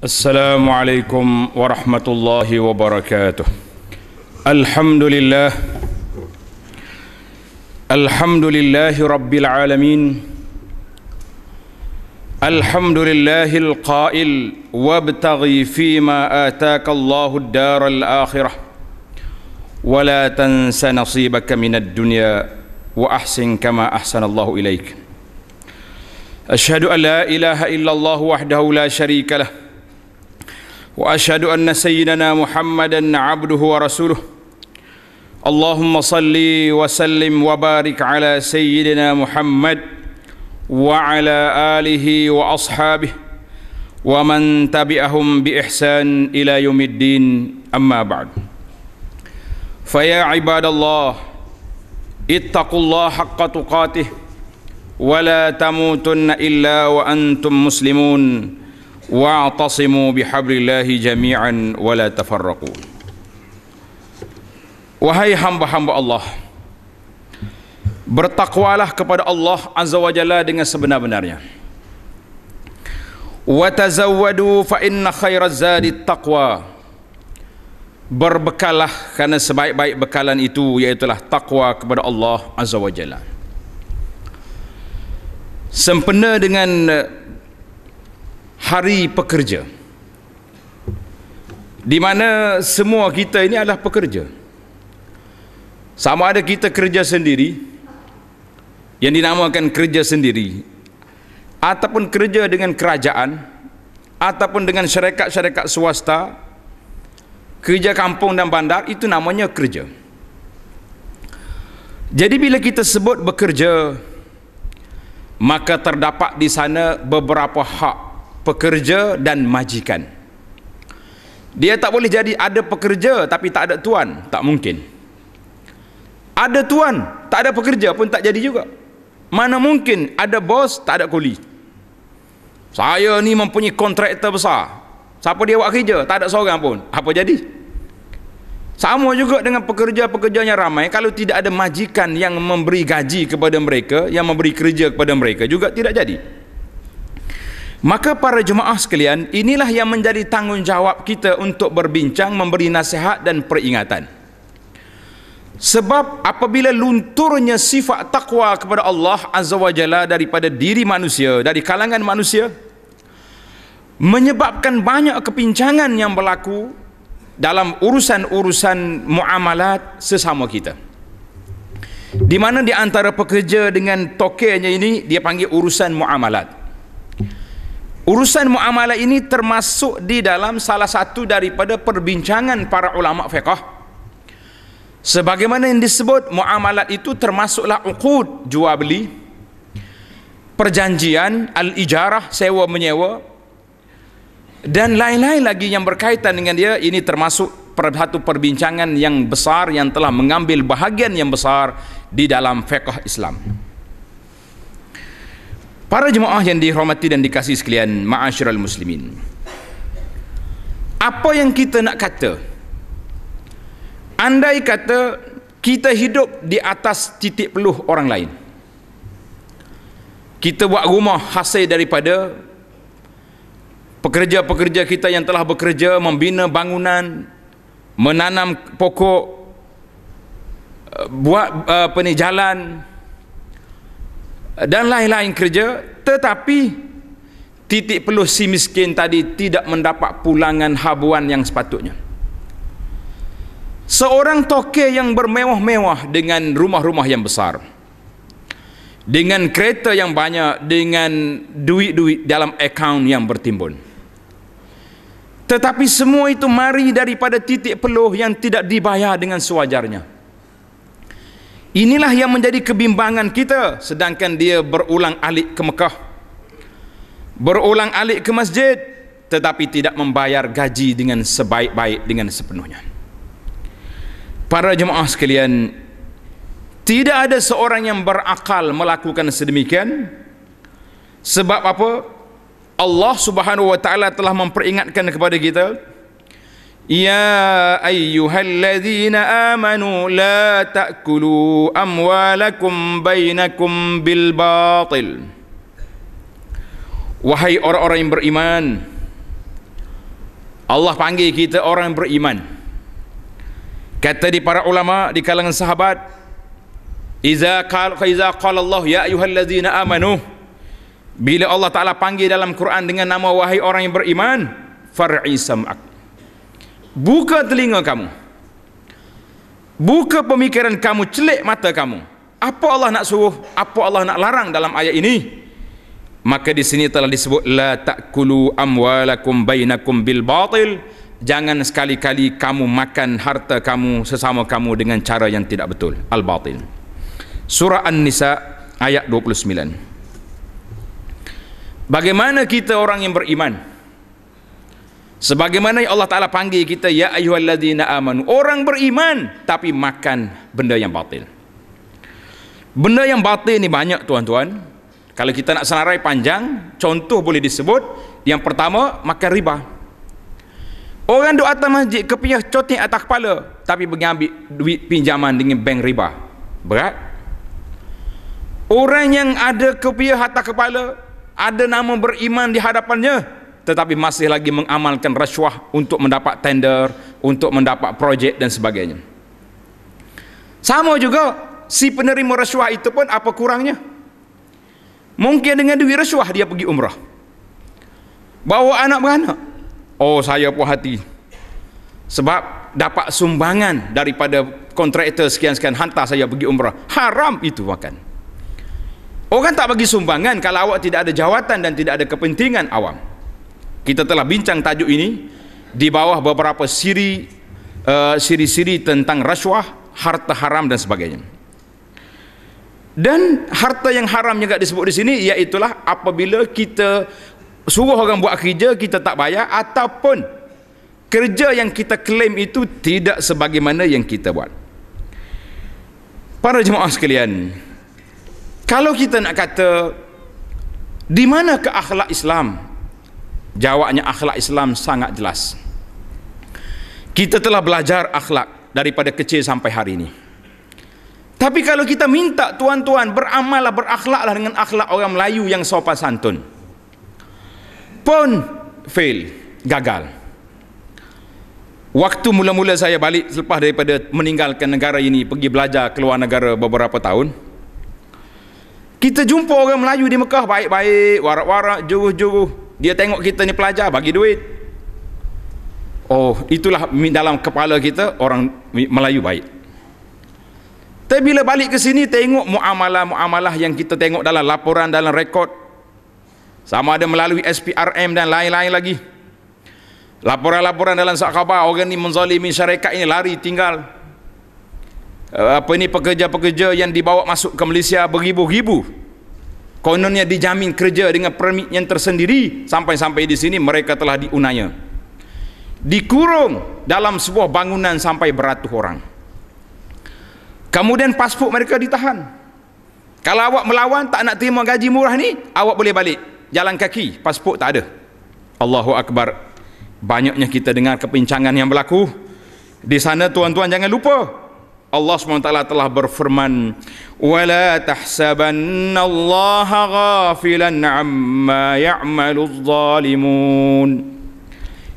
السلام عليكم ورحمة الله وبركاته. الحمد لله. الحمد لله رب العالمين. الحمد لله القائل وابتغي فيما آتاك الله الدار الآخرة ولا تنس نصيبك من الدنيا وأحسن كما أحسن الله إليك. أشهد أن لا إله إلا الله وحده لا شريك له وأشهد أن سيدنا محمدا عبده ورسوله. اللهم صل وسلم وبارك على سيدنا محمد وعلى آله وأصحابه ومن تبعهم بإحسان إلى يوم الدين. أما بعد. فيا عباد الله اتقوا الله حق تقاته ولا تموتن إلا وأنتم مسلمون. wa'tasimu bihablillahi jami'an wa ولا tafarraqu Wahai hamba-hamba Allah, bertakwalah kepada Allah Azza wa Jalla dengan sebenar-benarnya. Wa tazawwadu fa inna khairaz zadi taqwa. Berbekallah karena sebaik-baik bekalan itu iaitu takwa kepada Allah Azza wa Jalla. Sempena dengan hari pekerja. Di mana semua kita ini adalah pekerja. Sama ada kita kerja sendiri yang dinamakan kerja sendiri ataupun kerja dengan kerajaan ataupun dengan syarikat-syarikat swasta kerja kampung dan bandar itu namanya kerja. Jadi bila kita sebut bekerja maka terdapat di sana beberapa hak pekerja dan majikan. Dia tak boleh jadi ada pekerja tapi tak ada tuan. Tak mungkin. Ada tuan tak ada pekerja pun tak jadi juga. Mana mungkin ada bos tak ada kuli. Saya ni mempunyai kontraktor besar. Siapa dia buat kerja? Tak ada seorang pun. Apa jadi? Sama juga dengan pekerja-pekerjanya ramai. Kalau tidak ada majikan yang memberi gaji kepada mereka yang memberi kerja kepada mereka juga tidak jadi Maka para jemaah sekalian, inilah yang menjadi tanggungjawab kita untuk berbincang, memberi nasihat dan peringatan. Sebab apabila lunturnya sifat takwa kepada Allah Azza wa Jalla daripada diri manusia, dari kalangan manusia, menyebabkan banyak kepincangan yang berlaku dalam urusan-urusan muamalat sesama kita. Di mana di antara pekerja dengan tokenya ini, dia panggil urusan muamalat. Urusan muamalah ini termasuk di dalam salah satu daripada perbincangan para ulama fiqh. Sebagaimana yang disebut muamalat itu termasuklah uqud jual beli, perjanjian, al-ijarah, sewa menyewa dan lain-lain lagi yang berkaitan dengan dia ini termasuk satu perbincangan yang besar yang telah mengambil bahagian yang besar di dalam fiqh Islam. Para jemaah yang dihormati dan dikasih sekalian, ma'asyiral muslimin. Apa yang kita nak kata? Andai kata kita hidup di atas titik peluh orang lain. Kita buat rumah hasil daripada pekerja-pekerja kita yang telah bekerja membina bangunan, menanam pokok, eh, buat eh, apa ni jalan, dan lain-lain kerja tetapi titik peluh si miskin tadi tidak mendapat pulangan habuan yang sepatutnya. Seorang toke yang bermewah-mewah dengan rumah-rumah yang besar dengan kereta yang banyak dengan duit-duit dalam akaun yang bertimbun. Tetapi semua itu mari daripada titik peluh yang tidak dibayar dengan sewajarnya Inilah yang menjadi kebimbangan kita sedangkan dia berulang alik ke Mekah. Berulang alik ke masjid tetapi tidak membayar gaji dengan sebaik-baik dengan sepenuhnya. Para jemaah sekalian, tidak ada seorang yang berakal melakukan sedemikian sebab apa? Allah Subhanahu wa taala telah memperingatkan kepada kita يا أيها الذين آمنوا لا تأكلوا أموالكم بينكم بالباطل Wahai orang-orang yang beriman Allah panggil kita orang yang beriman kata di para ulama di kalangan sahabat iza qala iza qala Allah ya ayyuhallazina amanu bila Allah Taala panggil dalam Quran dengan nama wahai orang yang beriman far'i sam'ak buka telinga kamu. Buka pemikiran kamu celik mata kamu. Apa Allah nak suruh apa Allah nak larang dalam ayat ini? Maka di sini telah disebut la ta'kulu amwalakum bainakum bil batil. Jangan sekali-kali kamu makan harta kamu sesama kamu dengan cara yang tidak betul. Al batil. Surah an-nisa ayat 29 bagaimana kita orang yang beriman sebagaimana Allah Taala panggil kita ya ayyuhalladzina amanu. Orang beriman tapi makan benda yang batil. Benda yang batil ni banyak tuan-tuan. Kalau kita nak senarai panjang contoh boleh disebut. Yang pertama makan riba. Orang duduk atas masjid kepiah cotik atas kepala tapi pergi ambil duit pinjaman dengan bank riba. Berat. Orang yang ada kepiah atas kepala ada nama beriman di hadapannya tetapi masih lagi mengamalkan rasuah untuk mendapat tender, untuk mendapat projek dan sebagainya. Sama juga si penerima rasuah itu pun apa kurangnya? Mungkin dengan duit rasuah dia pergi umrah. Bawa anak beranak Oh saya puas hati Sebab dapat sumbangan daripada kontraktor sekian-sekian hantar saya pergi umrah Haram itu makan Orang tak bagi sumbangan kalau awak tidak ada jawatan dan tidak ada kepentingan awam Kita telah bincang tajuk ini Di bawah beberapa siri uh, Siri-siri tentang rasuah Harta haram dan sebagainya. Dan harta yang haram juga disebut di sini iaitulah apabila kita suruh orang buat kerja kita tak bayar ataupun kerja yang kita klaim itu tidak sebagaimana yang kita buat. Para jemaah sekalian kalau kita nak kata di mana ke akhlak Islam jawabnya akhlak Islam sangat jelas. Kita telah belajar akhlak daripada kecil sampai hari ini. Tapi kalau kita minta tuan-tuan beramallah berakhlaklah dengan akhlak orang Melayu yang sopan santun. Pun fail gagal. Waktu mula-mula saya balik selepas daripada meninggalkan negara ini pergi belajar keluar negara beberapa tahun kita jumpa orang Melayu di Mekah baik-baik warak-warak juruh-juruh dia tengok kita ni pelajar bagi duit. Oh itulah dalam kepala kita orang Melayu baik. Tapi bila balik ke sini tengok muamalah-muamalah yang kita tengok dalam laporan dalam rekod. Sama ada melalui SPRM dan lain-lain lagi. Laporan-laporan dalam surat khabar orang ni menzalimi syarikat ini lari tinggal. Eh, apa ini pekerja-pekerja yang dibawa masuk ke Malaysia beribu-ribu kononnya dijamin kerja dengan permit yang tersendiri. Sampai-sampai di sini mereka telah diunaya. Dikurung dalam sebuah bangunan sampai beratus orang. Kemudian pasport mereka ditahan. Kalau awak melawan tak nak terima gaji murah ni awak boleh balik. Jalan kaki pasport tak ada. Allahu Akbar. Banyaknya kita dengar kepincangan yang berlaku. Di sana tuan-tuan jangan lupa Allah SWT telah berfirman wala tahsabanna Allah ghafilan amma ya'malu zalimun.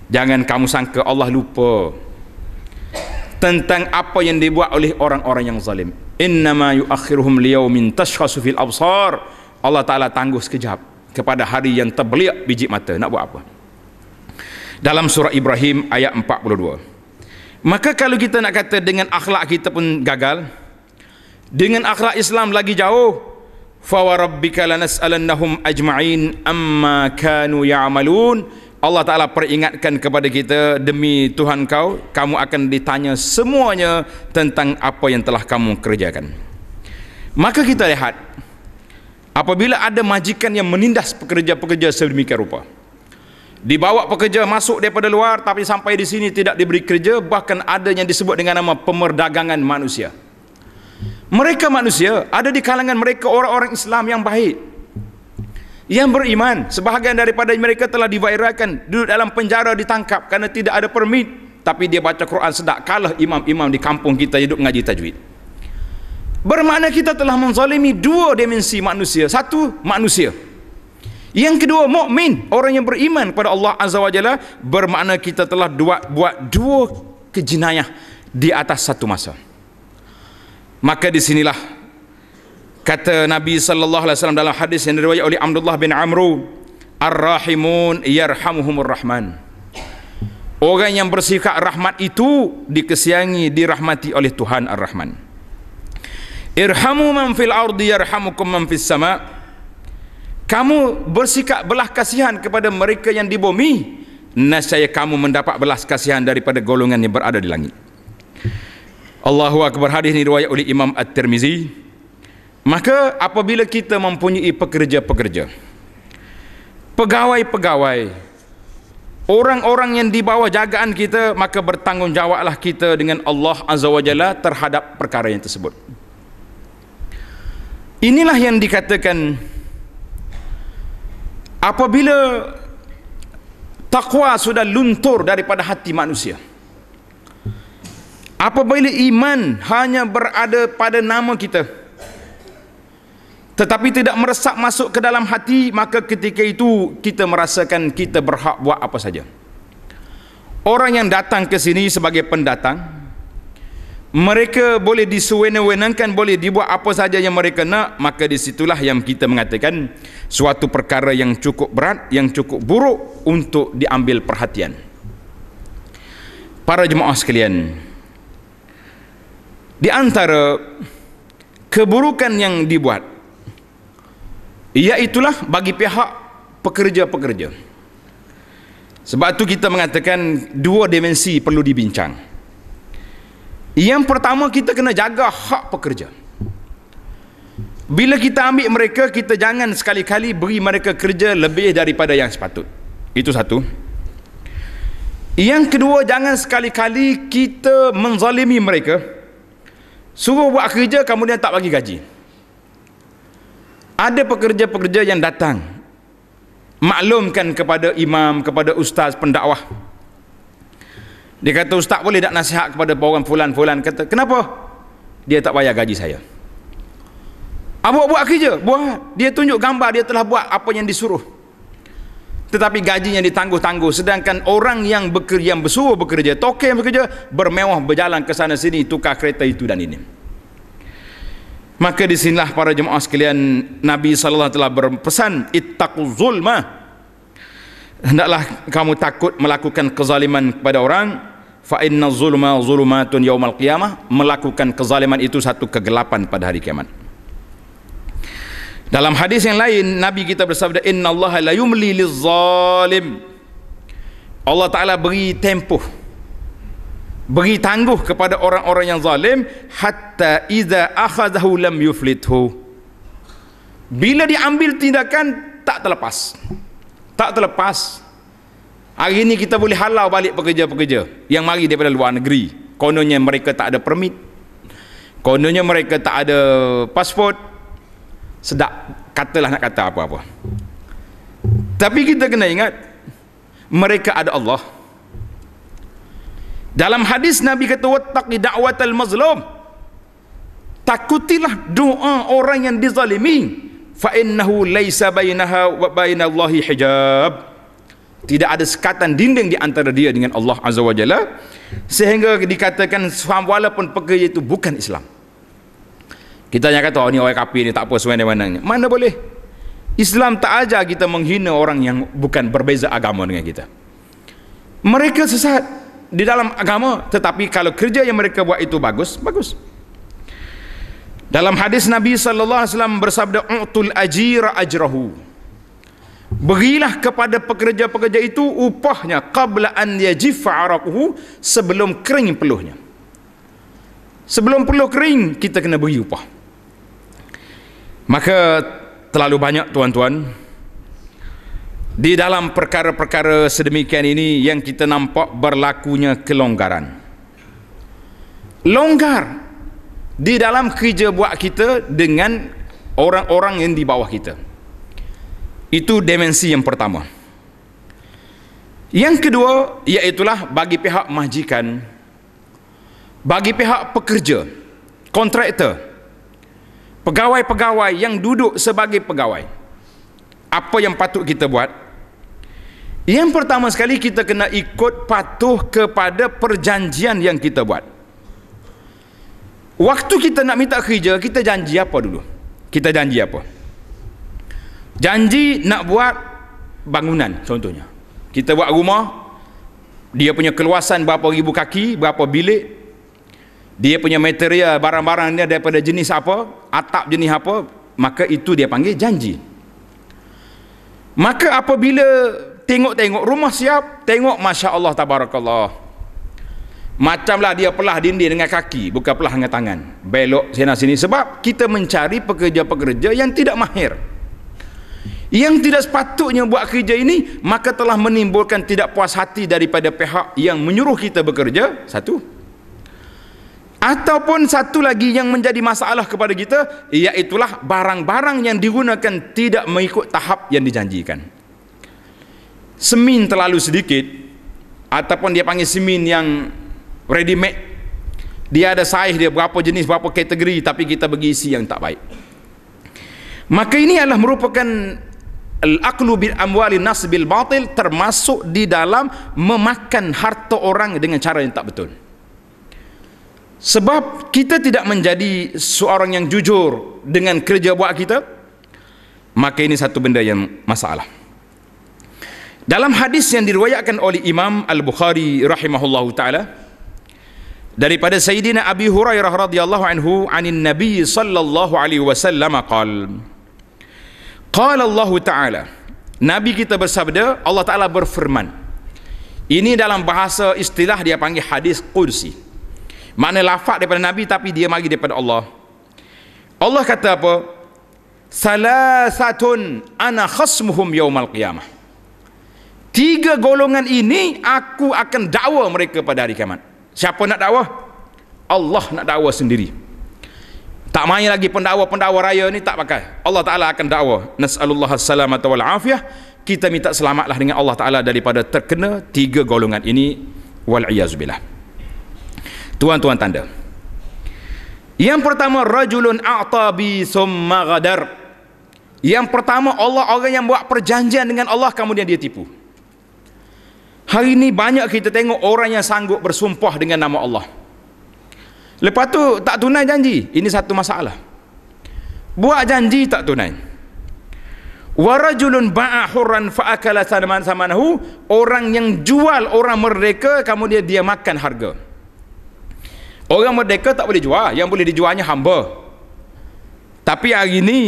Jangan kamu sangka Allah lupa tentang apa yang dibuat oleh orang-orang yang zalim. Innama yuakhiruhum liyaumin tashkhasu fil absar. Allah Taala tangguh sekejap kepada hari yang terbeliak biji mata. Nak buat apa? Dalam surah Ibrahim ayat 42 maka kalau kita nak kata dengan akhlak kita pun gagal dengan akhlak Islam lagi jauh fa warabbika lanas'alannahum ajma'in amma kanu ya'malun. Allah Ta'ala peringatkan kepada kita demi Tuhan kau kamu akan ditanya semuanya tentang apa yang telah kamu kerjakan. Maka kita lihat apabila ada majikan yang menindas pekerja-pekerja sedemikian rupa dibawa pekerja masuk daripada luar tapi sampai di sini tidak diberi kerja bahkan ada yang disebut dengan nama pemerdagangan manusia. Mereka manusia ada di kalangan mereka orang-orang Islam yang baik yang beriman. Sebahagian daripada mereka telah divairalkan duduk dalam penjara ditangkap kerana tidak ada permit. Tapi dia baca Quran sedak kalah imam-imam di kampung kita hidup ngaji tajwid. Bermakna kita telah menzalimi dua dimensi manusia. Satu manusia Yang kedua, mukmin, orang yang beriman kepada Allah Azza wa Jalla bermakna kita telah buat buat dua kejenayah di atas satu masa. Maka di sinilah kata Nabi sallallahu alaihi wasallam dalam hadis yang diriwayatkan oleh Abdullah bin Amru, "Ar-rahimun yarhamuhumur rahman." Orang yang bersifat rahmat itu dikesiangi, dirahmati oleh Tuhan Ar-Rahman. Irhamu man fil ardi yarhamukum man fis sama' kamu bersikap belah kasihan kepada mereka yang di bumi nascaya kamu mendapat belas kasihan daripada golongan yang berada di langit. Allahu akbar. Hadis ini riwayat oleh Imam At-Tirmizi. Maka apabila kita mempunyai pekerja-pekerja pegawai-pegawai orang-orang yang di bawah jagaan kita maka bertanggungjawablah kita dengan Allah Azza wa Jalla terhadap perkara yang tersebut. Inilah yang dikatakan apabila takwa sudah luntur daripada hati manusia apabila iman hanya berada pada nama kita tetapi tidak meresap masuk ke dalam hati maka ketika itu kita merasakan kita berhak buat apa saja. Orang yang datang ke sini sebagai pendatang mereka boleh disuwenang-wenangkan boleh dibuat apa saja yang mereka nak maka disitulah yang kita mengatakan suatu perkara yang cukup berat yang cukup buruk untuk diambil perhatian. Para jemaah sekalian di antara keburukan yang dibuat iaitulah bagi pihak pekerja-pekerja. Sebab itu kita mengatakan dua dimensi perlu dibincang yang pertama kita kena jaga hak pekerja. Bila kita ambil mereka, kita jangan sekali-kali beri mereka kerja lebih daripada yang sepatut. Itu satu. Yang kedua, jangan sekali-kali kita menzalimi mereka. Suruh buat kerja, kemudian tak bagi gaji. Ada pekerja-pekerja yang datang. Maklumkan kepada imam, kepada ustaz, pendakwah. Dia kata ustaz boleh tak nasihat kepada orang fulan-fulan kata kenapa? Dia tak bayar gaji saya. Abu buat kerja, buat. Dia tunjuk gambar dia telah buat apa yang disuruh. Tetapi gajinya ditangguh-tangguh sedangkan orang yang bekerja yang bersuruh bekerja, toke yang bekerja bermewah berjalan ke sana sini tukar kereta itu dan ini. Maka di sinilah para jemaah sekalian Nabi sallallahu alaihi wasallam berpesan ittaquz zulma. Hendaklah kamu takut melakukan kezaliman kepada orang fa inna zulma zulumatun yaumal qiyamah. Melakukan kezaliman itu satu kegelapan pada hari kiamat. Dalam hadis yang lain nabi kita bersabda inna allaha la yumli lizzalim. Allah taala beri tempoh beri tangguh kepada orang-orang yang zalim hatta iza akhadahu lam yuflithu. Bila diambil tindakan tak terlepas. Tak terlepas Hari ini kita boleh halau balik pekerja-pekerja yang mari daripada luar negeri. Kononnya mereka tak ada permit. Kononnya mereka tak ada pasport. Sedap katalah nak kata apa-apa. Tapi kita kena ingat mereka ada Allah. Dalam hadis Nabi kata wattaqi da'watal mazlum. Takutilah doa orang yang dizalimi fa innahu laisa bainaha wa bainallahi hijab tidak ada sekatan dinding di antara dia dengan Allah Azza wa Jalla sehingga dikatakan walaupun pekerja itu bukan Islam. Kita hanya kata oh ni orang kafir ni tak apa sesuai mana mana boleh? Islam tak ajar kita menghina orang yang bukan berbeza agama dengan kita. Mereka sesat di dalam agama tetapi kalau kerja yang mereka buat itu bagus bagus. Dalam hadis Nabi wasallam bersabda utul ajira ajrahu berilah kepada pekerja-pekerja itu upahnya qabla an yajifa araquhu sebelum kering peluhnya. Sebelum peluh kering kita kena beri upah. Maka terlalu banyak tuan-tuan. Di dalam perkara-perkara sedemikian ini yang kita nampak berlakunya kelonggaran. Longgar di dalam kerja buat kita dengan orang-orang yang di bawah kita itu dimensi yang pertama. Yang kedua, iaitulah bagi pihak majikan, bagi pihak pekerja, kontraktor, pegawai-pegawai yang duduk sebagai pegawai. apa yang patut kita buat yang pertama sekali kita kena ikut patuh kepada perjanjian yang kita buat waktu kita nak minta kerja kita janji apa dulu kita janji apa janji nak buat bangunan contohnya. Kita buat rumah dia punya keluasan berapa ribu kaki berapa bilik dia punya material barang-barang dia daripada jenis apa atap jenis apa maka itu dia panggil janji. Maka apabila tengok-tengok rumah siap tengok Masya Allah Tabarakallah. Macamlah dia pelah dinding dengan kaki bukan pelah dengan tangan. Belok sana sini sebab kita mencari pekerja-pekerja yang tidak mahir yang tidak sepatutnya buat kerja ini maka telah menimbulkan tidak puas hati daripada pihak yang menyuruh kita bekerja satu. Ataupun satu lagi yang menjadi masalah kepada kita iaitulah barang-barang yang digunakan tidak mengikut tahap yang dijanjikan. Semin terlalu sedikit ataupun dia panggil semin yang ready made dia ada saiz dia berapa jenis berapa kategori tapi kita bagi isi yang tak baik. Maka ini adalah merupakan al-aqlu bil amwali nas bil batil termasuk di dalam memakan harta orang dengan cara yang tak betul. Sebab kita tidak menjadi seorang yang jujur dengan kerja buat kita maka ini satu benda yang masalah. Dalam hadis yang diriwayatkan oleh Imam Al-Bukhari rahimahullahu taala daripada Sayyidina Abi Hurairah radhiyallahu anhu anin Nabi sallallahu alaihi wasallam qala Qala Allah Ta'ala Nabi kita bersabda Allah Ta'ala berfirman. Ini dalam bahasa istilah dia panggil hadis Qudsi. Mana lafaz daripada Nabi tapi dia mari daripada Allah. Allah kata apa? Salasatun ana khasmuhum yaumal qiyamah. Tiga golongan ini aku akan dakwa mereka pada hari kiamat. Siapa nak dakwa? Allah nak dakwa sendiri tak main lagi pendakwa-pendakwa raya ni tak pakai. Allah Ta'ala akan dakwa nas'alullah salamata wal afiyah. Kita minta selamatlah dengan Allah Ta'ala daripada terkena tiga golongan ini. Wal iyazubillah tuan-tuan tanda. Yang pertama rajulun a'tabi summa ghadar. Yang pertama Allah orang yang buat perjanjian dengan Allah kemudian dia tipu. Hari ini banyak kita tengok orang yang sanggup bersumpah dengan nama Allah lepas tu tak tunai janji ini satu masalah buat janji tak tunai warajulun ba'a hurran fa'akala sanaman samanahu orang yang jual orang merdeka kemudian dia makan harga Orang merdeka tak boleh jual, yang boleh dijualnya hamba. Tapi hari ini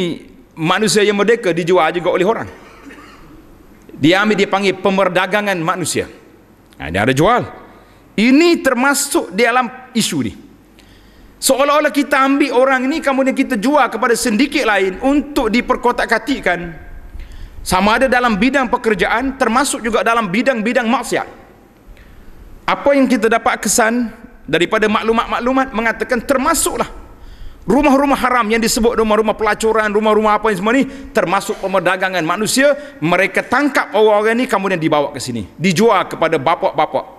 manusia yang merdeka dijual juga oleh orang. Dia ambil dia panggil pemerdagangan manusia. Nah, dia ada jual. Ini termasuk di dalam isu ni. Seolah-olah kita ambil orang ini kemudian kita jual kepada sedikit lain untuk diperkotak-katikkan. Sama ada dalam bidang pekerjaan termasuk juga dalam bidang-bidang maksiat. Apa yang kita dapat kesan daripada maklumat-maklumat mengatakan termasuklah rumah-rumah haram yang disebut rumah-rumah pelacuran, rumah-rumah apa yang semua ni termasuk pemerdagangan manusia mereka tangkap orang-orang ni kemudian dibawa ke sini dijual kepada bapak-bapak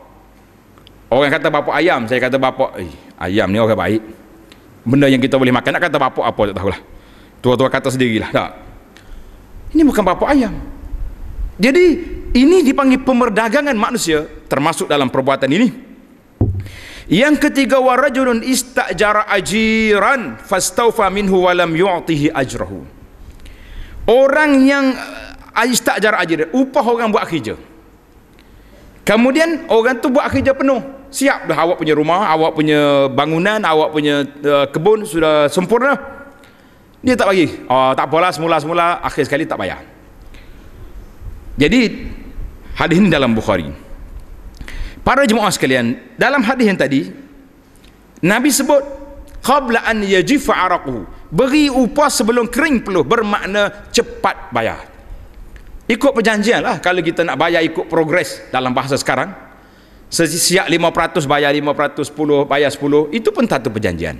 orang kata bapak ayam saya kata bapak eh, ayam ni orang baik. Benda yang kita boleh makan nak kata bapak apa tak tahulah. Tua-tua kata sendirilah tak. Ini bukan bapak ayam. Jadi ini dipanggil pemerdagangan manusia termasuk dalam perbuatan ini. Yang ketiga warajulun istajara ajiran fastaufa minhu walam yu'tihi ajrahu. Orang yang uh, istajara ajir, upah orang buat kerja. Kemudian orang tu buat kerja penuh. Siap dah awak punya rumah, awak punya bangunan, awak punya uh, kebun sudah sempurna. Dia tak bagi. Oh, tak apalah semula-semula akhir sekali tak bayar. Jadi hadis ini dalam Bukhari. Para jemaah sekalian, dalam hadis yang tadi Nabi sebut qabla an yajifa araquhu. Beri upah sebelum kering peluh bermakna cepat bayar. Ikut perjanjian lah kalau kita nak bayar ikut progres dalam bahasa sekarang. Siap 5% bayar 5%, 10 bayar 10, itu pun satu perjanjian.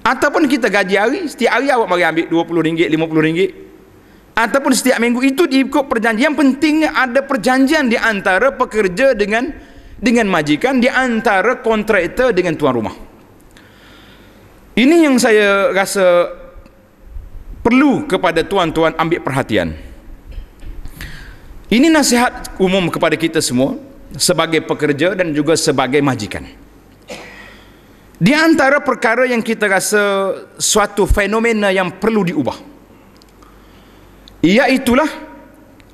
Ataupun kita gaji hari, setiap hari awak mari ambil RM20, RM50. Ataupun setiap minggu itu diikut perjanjian. Pentingnya ada perjanjian di antara pekerja dengan dengan majikan di antara kontraktor dengan tuan rumah. Ini yang saya rasa perlu kepada tuan-tuan ambil perhatian. Ini nasihat umum kepada kita semua sebagai pekerja dan juga sebagai majikan. Di antara perkara yang kita rasa suatu fenomena yang perlu diubah. Iaitulah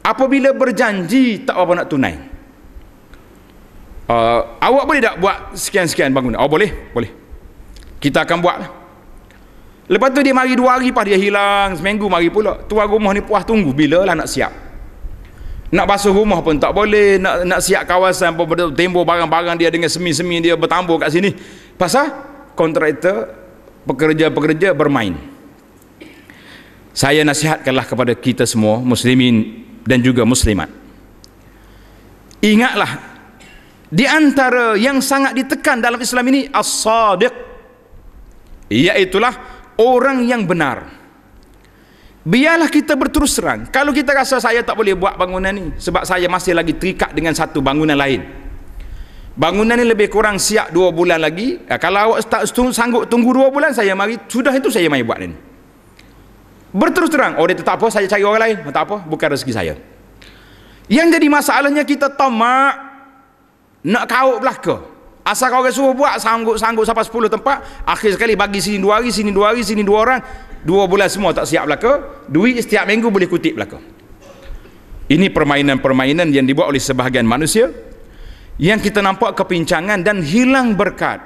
apabila berjanji tak apa nak tunai. Uh, awak boleh tak buat sekian-sekian bangunan? Oh boleh, boleh. Kita akan buat. Lepas tu dia mari dua hari pas dia hilang, seminggu mari pula. Tuan rumah ni puas tunggu bila lah nak siap. Nak basuh rumah pun tak boleh, nak nak siap kawasan pun tembok barang-barang dia dengan semi-semi dia bertambur kat sini. Pasal kontraktor pekerja-pekerja bermain. Saya nasihatkanlah kepada kita semua muslimin dan juga muslimat. Ingatlah di antara yang sangat ditekan dalam Islam ini as-sadiq iaitulah orang yang benar biarlah kita berterus terang kalau kita rasa saya tak boleh buat bangunan ni sebab saya masih lagi terikat dengan satu bangunan lain. Bangunan ni lebih kurang siap dua bulan lagi. Ya, kalau awak tak sanggup tunggu dua bulan saya mari sudah itu saya mari buat ni. Berterus terang. Oh dia tak apa saya cari orang lain. Tak apa bukan rezeki saya. Yang jadi masalahnya kita tamak nak kau belaka asal kau orang suruh buat sanggup-sanggup sampai 10 tempat akhir sekali bagi sini dua hari sini dua hari sini dua orang dua bulan semua tak siap belaka duit setiap minggu boleh kutip belaka. Ini permainan-permainan yang dibuat oleh sebahagian manusia yang kita nampak kepincangan dan hilang berkat.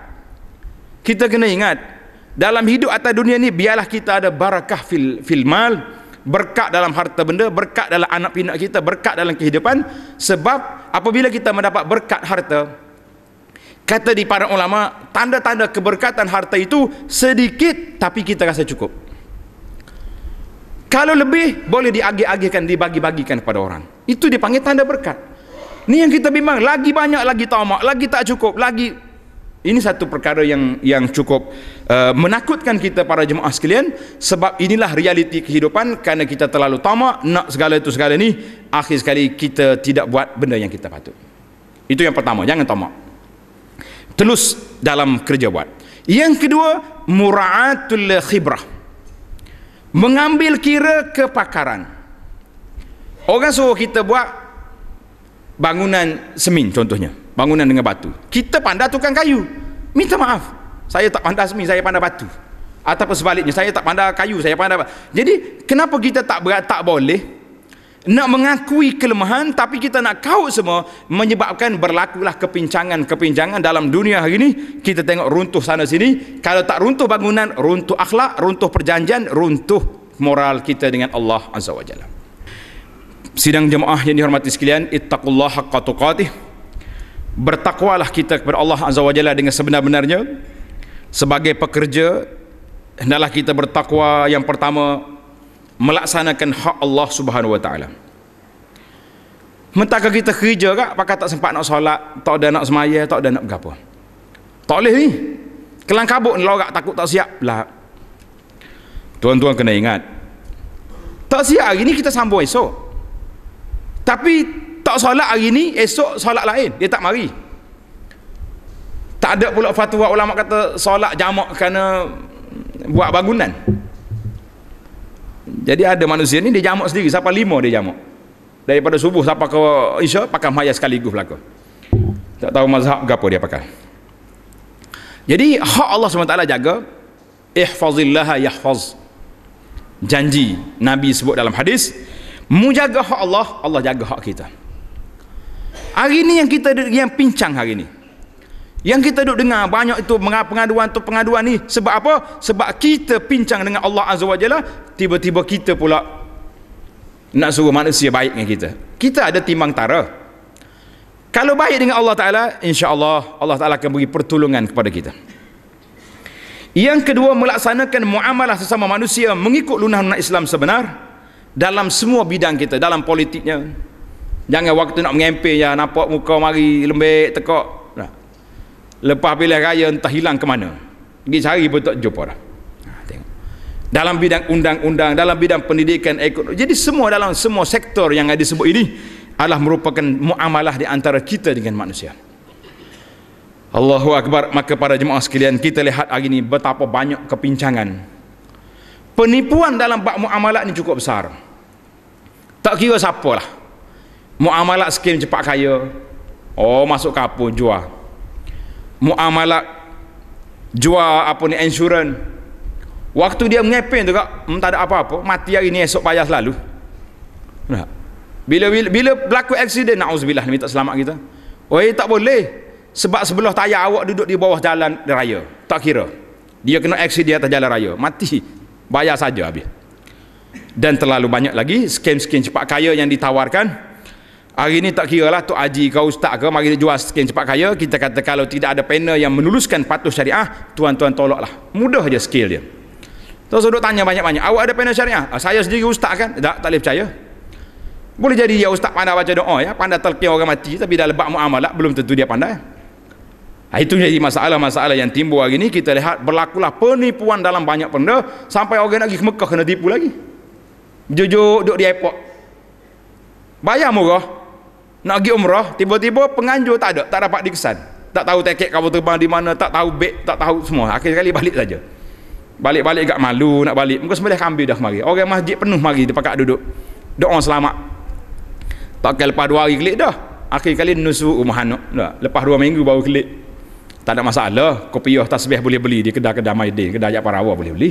Kita kena ingat dalam hidup atas dunia ni biarlah kita ada barakah fil, fil mal berkat dalam harta benda berkat dalam anak pinak kita berkat dalam kehidupan. Sebab apabila kita mendapat berkat harta kata di para ulama tanda-tanda keberkatan harta itu sedikit tapi kita rasa cukup kalau lebih boleh diagih-agihkan, dibagi-bagikan kepada orang. Itu dipanggil tanda berkat. Ini yang kita bimbang, lagi banyak lagi tamak, lagi tak cukup, lagi ini satu perkara yang yang cukup uh, menakutkan kita para jemaah sekalian sebab inilah realiti kehidupan kerana kita terlalu tamak nak segala itu segala ni akhir sekali kita tidak buat benda yang kita patut. Itu yang pertama, jangan tamak. Telus dalam kerja buat. Yang kedua, mura'atul khibrah. Mengambil kira kepakaran. Orang suruh kita buat bangunan semin contohnya. Bangunan dengan batu. Kita pandai tukang kayu. Minta maaf. Saya tak pandai semin saya pandai batu. Ataupun sebaliknya saya tak pandai kayu saya pandai jadi kenapa kita tak berat tak boleh nak mengakui kelemahan tapi kita nak kau semua menyebabkan berlakulah kepincangan-kepincangan dalam dunia hari ini kita tengok runtuh sana sini. Kalau tak runtuh bangunan runtuh akhlak runtuh perjanjian runtuh moral kita dengan Allah Azza wa Jalla. Sidang jemaah yang dihormati sekalian ittaqullah haqqa tuqatih. Bertakwalah kita kepada Allah Azza wa Jalla dengan sebenar-benarnya. Sebagai pekerja hendaklah kita bertakwa yang pertama melaksanakan hak Allah Subhanahu Wa Taala. Mentakah kita kerja kak, pakai tak sempat nak solat, tak ada nak semaya, tak ada nak berapa. Tak boleh ni. Kelang kabut ni lorak takut tak siap lah. Tuan-tuan kena ingat. Tak siap hari ni kita sambung esok. Tapi tak solat hari ni, esok solat lain. Dia tak mari. Tak ada pula fatwa ulama kata solat jamak kerana buat bangunan. Jadi ada manusia ni dia jamak sendiri sampai lima dia jamak. Daripada subuh sampai ke isya pakai maya sekaligus belaka. Tak tahu mazhab ke apa dia pakai. Jadi hak Allah SWT jaga ihfazillaha yahfaz. Janji Nabi sebut dalam hadis menjaga hak Allah, Allah jaga hak kita. Hari ni yang kita yang pincang hari ni. Yang kita duduk dengar banyak itu pengaduan tu pengaduan ni sebab apa? Sebab kita pincang dengan Allah Azza wa Jalla, tiba-tiba kita pula nak suruh manusia baik dengan kita. Kita ada timbang tara. Kalau baik dengan Allah Taala, insya-Allah Allah Taala akan beri pertolongan kepada kita. Yang kedua melaksanakan muamalah sesama manusia mengikut lunar-lunar Islam sebenar dalam semua bidang kita, dalam politiknya. Jangan waktu nak mengempe ya nampak muka mari lembek tekak lepas pilihan raya entah hilang ke mana. Pergi cari pun tak jumpa dah. Ha, dalam bidang undang-undang dalam bidang pendidikan ekonomi jadi semua dalam semua sektor yang ada disebut ini adalah merupakan muamalah di antara kita dengan manusia. Allahu Akbar. Maka para jemaah sekalian kita lihat hari ini betapa banyak kepincangan. Penipuan dalam bab muamalah ini cukup besar. Tak kira siapa lah muamalat skim cepat kaya. Oh masuk kapur jual muamalat jual apa ni insurans waktu dia mengepin tu kak hmm, tak ada apa-apa mati hari ni esok payah selalu. Nah. bila, bila bila berlaku aksiden na'udzubillah minta selamat kita. Oh tak boleh. Sebab sebelah tayar awak duduk di bawah jalan raya. Tak kira. Dia kena aksiden atas jalan raya. Mati. Bayar saja habis. Dan terlalu banyak lagi skim-skim cepat kaya yang ditawarkan hari ini tak kira lah Tok Haji kau ustaz ke mari jual skim cepat kaya. Kita kata kalau tidak ada panel yang menuluskan patuh syariah tuan-tuan tolaklah mudah je skill dia. Terus duduk tanya banyak-banyak awak ada panel syariah? Ah, saya sendiri ustaz kan? Tak, tak boleh percaya. Boleh jadi dia ustaz pandai baca doa ya? Pandai telkin orang mati tapi dah lebak muamalat belum tentu dia pandai. Ha, itu jadi masalah-masalah yang timbul hari ini kita lihat berlakulah penipuan dalam banyak benda sampai orang pergi ke Mekah kena tipu lagi. Jujur duduk di airport. Bayar murah nak pergi umrah tiba-tiba penganjur tak ada tak dapat dikesan. Tak tahu tiket kapal terbang di mana tak tahu beg tak tahu semua. Akhir sekali balik saja. Balik-balik agak malu nak balik. Muka sembelih kambing dah mari orang masjid penuh mari dia pakat duduk. Doa selamat. Tak kira lepas dua hari klik dah. Akhir kali nusu rumah anak lepas dua minggu baru klik tak ada masalah. Kopiah tasbih boleh beli. Di kedai-kedai Maidin kedai Ajak Parawa boleh beli.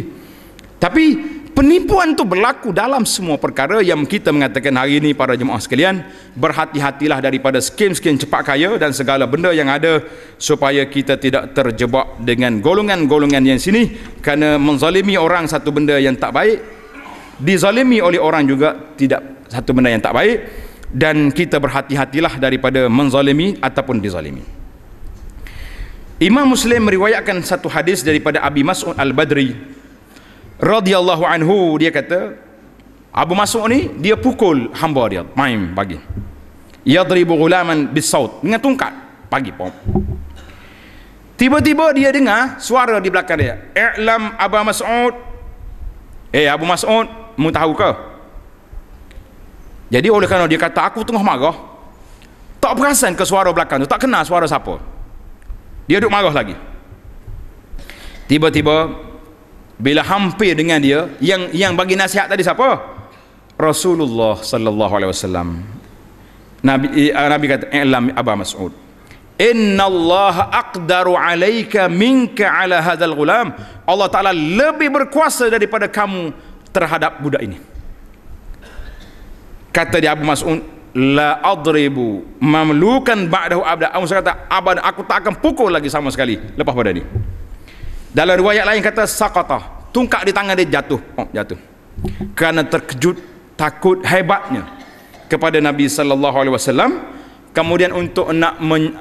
Tapi penipuan tu berlaku dalam semua perkara yang kita mengatakan hari ini para jemaah sekalian. Berhati-hatilah daripada skim-skim cepat kaya dan segala benda yang ada supaya kita tidak terjebak dengan golongan-golongan yang sini kerana menzalimi orang satu benda yang tak baik dizalimi oleh orang juga tidak satu benda yang tak baik dan kita berhati-hatilah daripada menzalimi ataupun dizalimi. Imam Muslim meriwayatkan satu hadis daripada Abi Mas'ud Al-Badri radhiyallahu anhu dia kata Abu Mas'ud ni dia pukul hamba dia main bagi. Yadribu ghulaman bisaut dengan tungkat pagi pom. Tiba-tiba dia dengar suara di belakang dia i'lam Abu Mas'ud. Eh Abu Mas'ud mu tahu ke? Jadi oleh kerana dia kata aku tengah marah. Tak perasan ke suara belakang tu tak kenal suara siapa. Dia duduk marah lagi. Tiba-tiba bila hampir dengan dia yang yang bagi nasihat tadi siapa? Rasulullah sallallahu alaihi wasallam. Nabi uh, Nabi kata i'lam Aba Mas'ud. Inna Allah aqdaru alaika minka ala hadzal gulam Allah Taala lebih berkuasa daripada kamu terhadap budak ini. Kata dia Abu Mas'ud la adribu mamlukan ba'dahu abda. Aku kata abad aku tak akan pukul lagi sama sekali. Lepas pada ni dalam riwayat lain kata saqata tungkak di tangan dia jatuh. Oh, jatuh. Kerana terkejut takut hebatnya kepada Nabi sallallahu alaihi wasallam. Kemudian untuk nak men,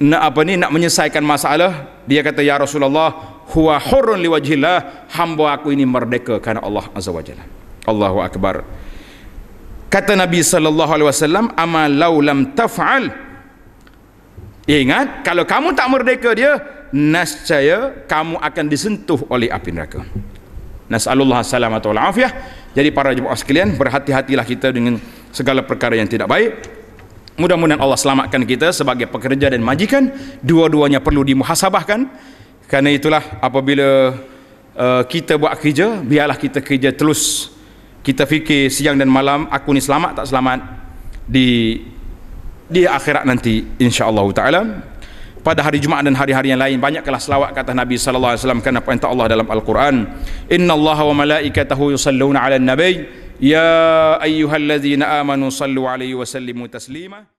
nak apa ni nak menyelesaikan masalah dia kata ya Rasulullah huwa hurrun liwajhillah. Hamba aku ini merdeka kerana Allah azza wajalla Allahu akbar. Kata Nabi sallallahu alaihi wasallam amalau lam taf'al. Ingat kalau kamu tak merdeka dia nascaya kamu akan disentuh oleh api neraka. Nasallallahu salamatu wal afiyah. Jadi para jemaah sekalian berhati-hatilah kita dengan segala perkara yang tidak baik. Mudah-mudahan Allah selamatkan kita sebagai pekerja dan majikan. Dua-duanya perlu dimuhasabahkan. Kerana itulah apabila uh, kita buat kerja biarlah kita kerja terus. Kita fikir siang dan malam aku ni selamat tak selamat. Di di akhirat nanti insyaallah taala pada hari Jumaat dan hari-hari yang lain banyaklah selawat kata Nabi sallallahu alaihi wasallam kerana perintah Allah dalam Al-Quran. Innallaha wa malaikatahu yusalluna 'alan nabiy ya ayyuhalladzina amanu sallu alaihi wa sallimu taslima